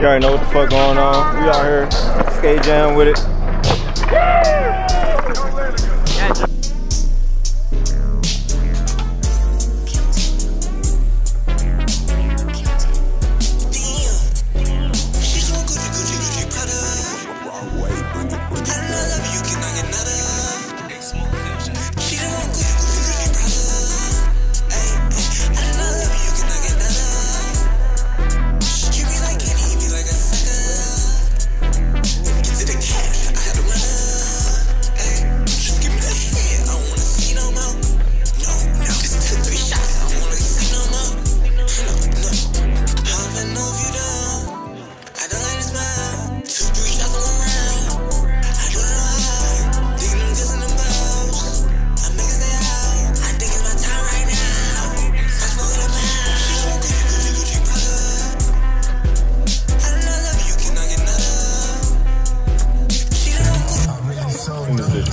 You already know what the fuck going on. We out here skate jam with it.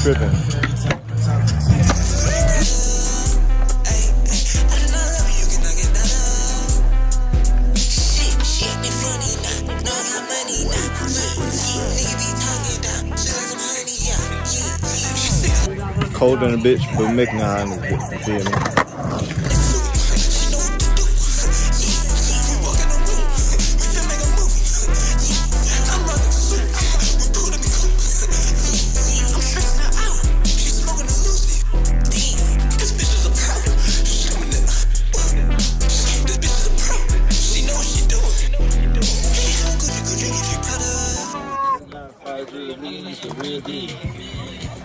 Tripping. Cold than a bitch, but Mick nine is good. I really he's a real deal.